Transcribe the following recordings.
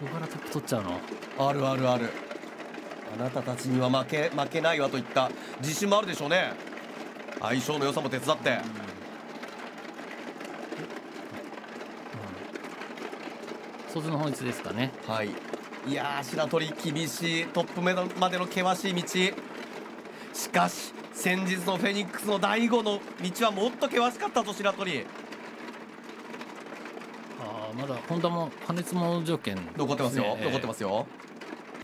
ここからトップ取っちゃうの？あるあるある。あなたたちには負け負けないわといった。自信もあるでしょうね。相性の良さも手伝って。卒の本質ですかね。はい。いやー白鳥厳しい。トップ目までの険しい道。しかし先日のフェニックスの第5の道はもっと険しかったぞ白鳥まだホンダも加熱も条件、残ってますよ、ね。残ってますよ。こ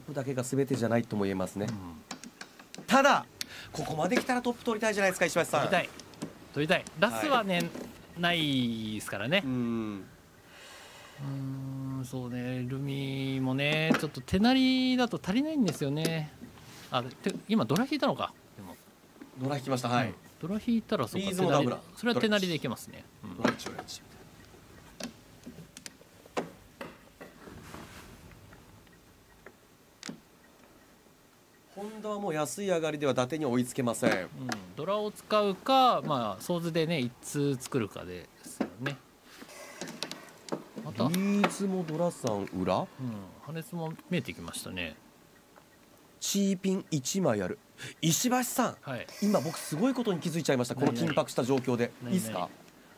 こだけが全てじゃないとも言えますね、うん。ただここまで来たらトップ取りたいじゃないですか石橋さん。取りたい。取りたい。ラスはね、ないですからね。うん。うーんそうね。ルミもねちょっと手なりだと足りないんですよね。あて今ドラ引いたのか。でも。ドラ引きましたはい、うん。ドラ引いたらそうか。リーズもダブル。手なり。それは手なりでいけますね、うん。ドラ1ドラ1ホンダはもう安い上がりでは伊達に追いつけません。うん、ドラを使うかまあソーズでね一通作るかですよね。また、うん、リーズもドラさん裏？破熱も見えてきましたね。チーピン1枚ある。石橋さんはい。今僕すごいことに気づいちゃいました。この緊迫した状況で。いいですか？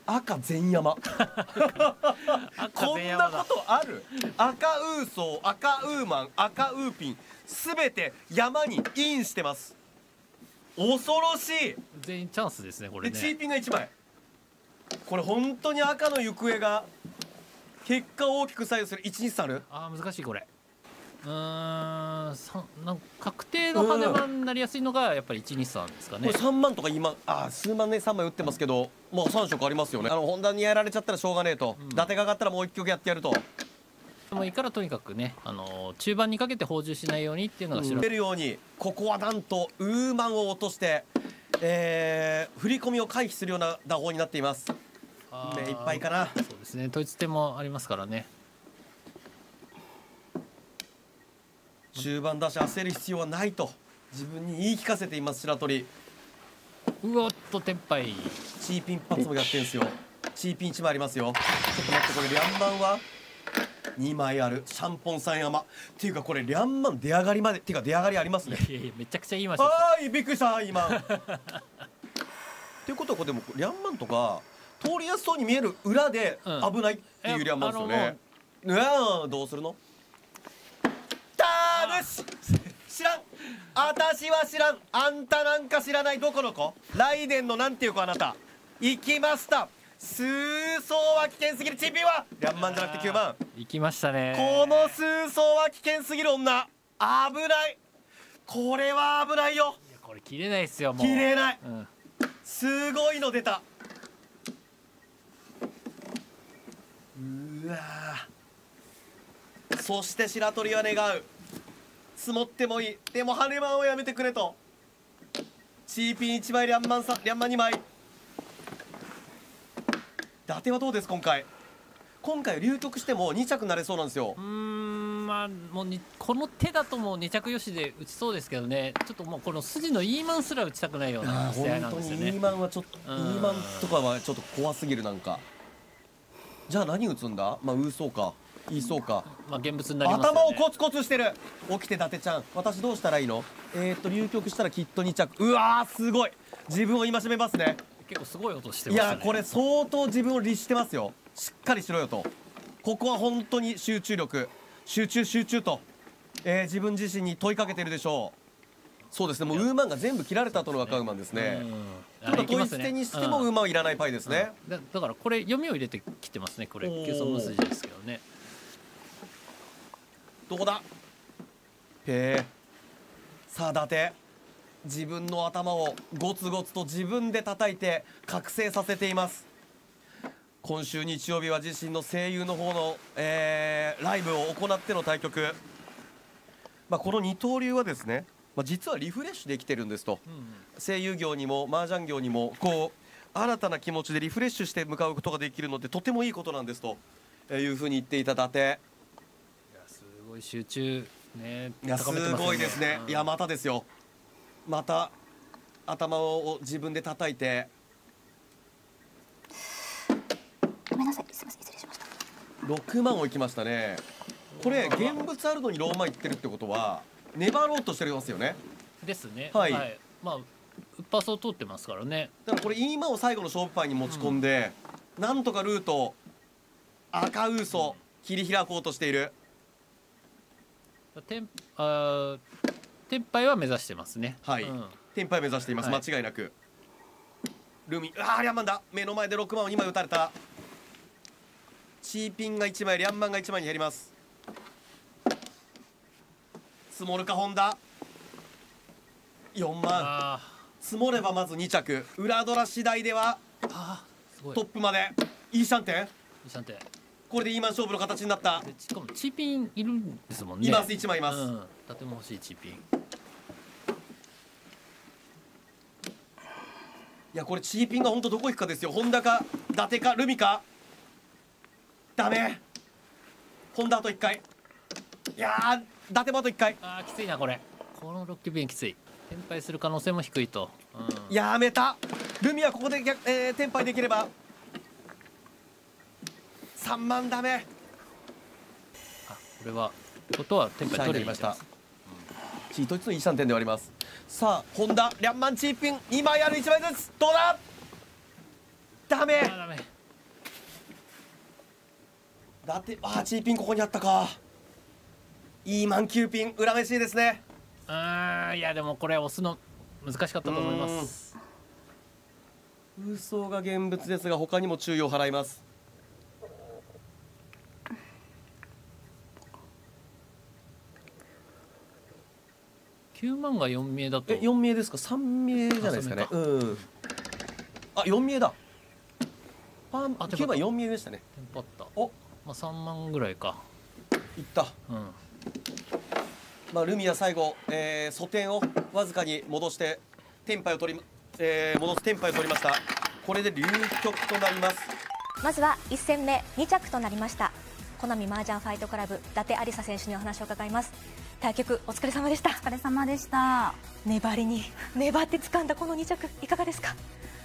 赤全山。こんなことある？赤ウーソー赤ウーマン赤ウーピンすべて山にインしてます。恐ろしい。全員チャンスですねこれね。でチーピンが1枚。これ本当に赤の行方が結果を大きく左右する。123ある？あー難しいこれうーんさなんか確定の羽番になりやすいのがやっぱり123ですかね。これ3万とか今あ数万ね3枚打ってますけどもう3色ありますよね。あのホンダにやられちゃったらしょうがねえと、うん。伊達が上がったらもう一曲やってやると。でもいいからとにかくね、あのー中盤にかけて放充しないようにっていうのが白出るようにここはなんとウーマンを落として、えー振り込みを回避するような打法になっています。目いっぱいかな。そうですね。統一点もありますからね中盤だし焦る必要はないと自分に言い聞かせています白鳥。うおっとテンパイチーピン一発もやってんすよ。チーピン1枚ありますよ。ちょっと待ってこれリャンマンは？2枚ある。シャンポン三山。っていうかこれリャンマン出上がりまでっていうか出上がりありますね。いやいやめちゃくちゃ言いましたはーいびっくりした今。っていうことはこれでもリャンマンとか通りやすそうに見える裏でうん。危ないっていうリャンマンですよね。えあの、ねえどうするの？たーぶし知らん。私は知らん。あんたなんか知らないどこの子？ライデンのなんていう子あなた？行きました。数走は危険すぎる。チーピンはリャンマンじゃなくて9万行きましたね。この数走は危険すぎる女。危ない。これは危ないよ。いやこれ切れないっすよもう。切れない。うん。すごいの出た。うわーそして白鳥は願う積もってもいい。でも羽マンをやめてくれと。チーピン1枚リャンマンさリャンマン2枚。伊達はどうです今回？今回流局しても2着になれそうなんですよ。うーんまあもうにこの手だともう二着よしで打ちそうですけどね。ちょっともうこの筋のイーマンすら打ちたくないような試合なんですよね。にイーマンはちょっとイうん。ーマンとかはちょっと怖すぎるなんか。じゃあ何打つんだ？まあウーソーかイーソーか。まあ現物になりますよね。頭をコツコツしてる。起きて伊達ちゃん。私どうしたらいいの？えー、っと流局したらきっと2着。うわーすごい。自分を戒めますね。結構すごい音していますね。やこれ相当自分を律してますよ。しっかりしろよと。ここは本当に集中力。集中集中と、えー自分自身に問いかけてるでしょう。そうですね。もうウーマンが全部切られた後の赤ウーマンですね、うん。ちょっと統一手にしてもウーマンはいらないパイですね、だだからこれ読みを入れてきてますねこれ。おー。急走無筋ですけどねどこだ？へえ。さあ伊達。自分の頭をゴツゴツと自分で叩いて覚醒させています。今週日曜日は自身の声優の方の、えーライブを行っての対局、まあ、この二刀流はですね、まあ、実はリフレッシュできてるんですと。声優業にも麻雀業にもこう新たな気持ちでリフレッシュして向かうことができるのでとてもいいことなんですというふうに言っていた伊達。いやすごい集中ねいやす高めてますごいですね、うん。いやまたですよ。また頭を自分で叩いて。ごめんなさい。すみません。失礼しました。6万をいきましたね。これ現物あ。るのにローマ行ってるってことは粘ろうとしてますよね。ですね。はい。まあウッパスを通ってますからね。だからこれ今を最後の勝負パイに持ち込んで、なんとかルート赤ウーソ切り開こうとしているテンあーテンパイは目指してますね。はい。うん。テンパイ目指しています、はい。間違いなく。ルミあーリャンマンだ。目の前で6万を2枚打たれた。チーピンが1枚リャンマンが1枚に減ります。積もるかホンダ。4万。あ積もればまず2着。裏ドラ次第ではトップまで。いいシャンテンいいシャンテこれでイーマン勝負の形になった。でしかもチーピンいるんですもんね。います1枚います、うんとても欲しいチーピン。いやこれチーピンが本当どこ行くかですよ。ホンダか伊達かルミか。ダメ。ホンダあと1回。いやー伊達もあと1回。あーきついなこれ。このロッキーピンきつい。転敗する可能性も低いと、うん、やめた。ルミはここで逆、えー、転敗できれば3万ダメ。あこれはことは転敗取りました。チート1のいいシャンテンではあります。さあホンダリャンマンチーピン2枚ある1枚ずつどうだ？ダメ。だってあーチーピンここにあったか。いいマンキューピン裏飯ですね。あーいやでもこれ押すの難しかったと思います。空想が現物ですが他にも注意を払います9万が4名だと。え4名ですか？3名じゃないですかね。うんあ4名だ。パンあでも9番4名でしたね。テンパったお。まあ3万ぐらいか。いった。うん。まあルミは最後、えー、素点をわずかに戻してテンパイを取り、えー、戻すテンパイを取りました。これで流局となります。まずは1戦目2着となりました。コナミ麻雀ファイトクラブ伊達有沙選手にお話を伺います対局お疲れ様でした。お疲れ様でした。粘りに粘って掴んだこの2着いかがですか？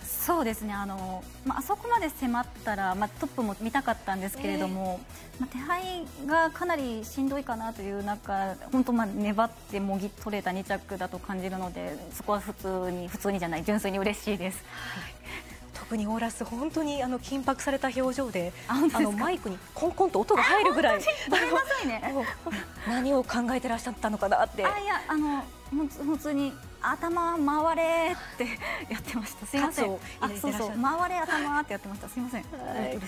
そうですね。あの、まああそこまで迫ったら、まあ、トップも見たかったんですけれども、まあ、手配がかなりしんどいかなという中本当まあ粘ってもぎ取れた2着だと感じるのでそこは普通に普通にじゃない純粋に嬉しいです特にオーラス本当にあの緊迫された表情であのマイクにコンコンと音が入るぐらいごめんなさいね。あの何を考えてらっしゃったのかなって。あいやあのほん普通に頭回れってやってました。すいません。あそうそう回れ頭ってやってました。すいません、はい